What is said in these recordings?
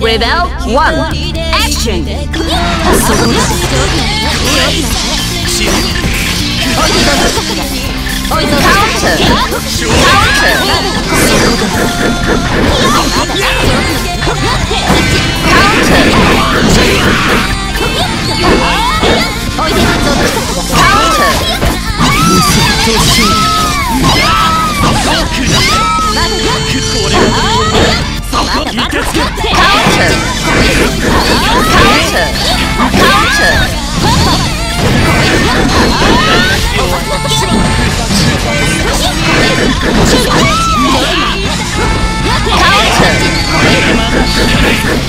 Rebel 1 Action! Counter! Counter! Counter! Counter! Counter! Counter! Counter! Counter!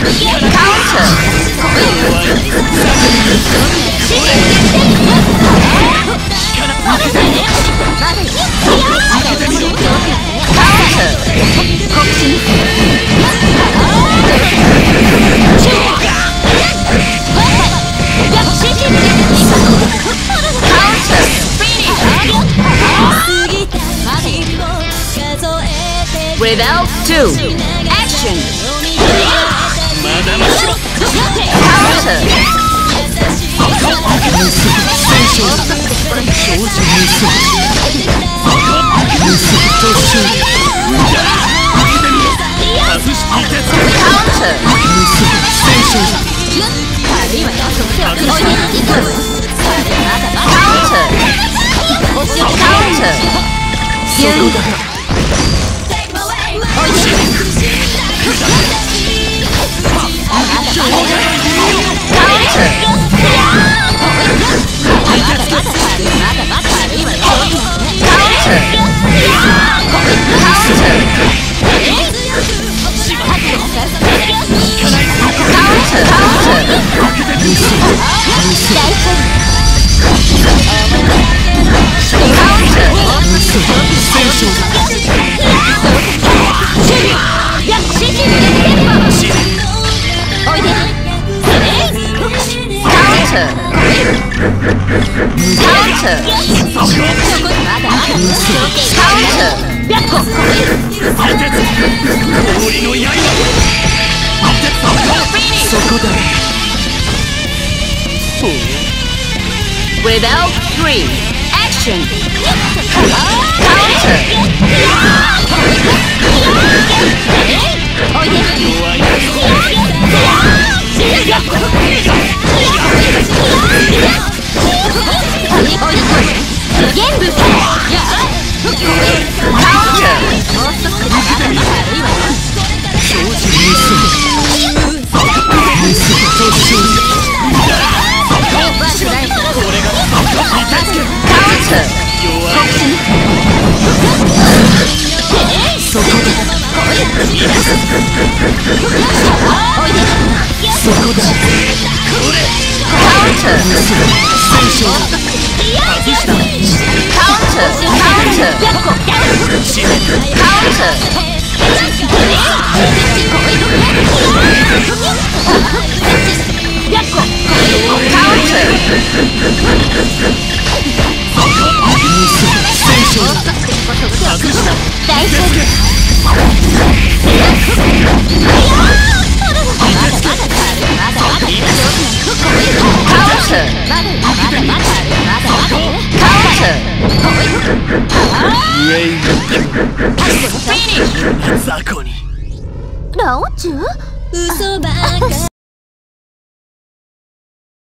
Counter! Counter! Without two, action! 没事，放手，手，没事，没事，没事，放手。counter，counter，先。Counter! そう Without three action counter おいでゲンブやっ大丈夫ザコにラオチュウ嘘ば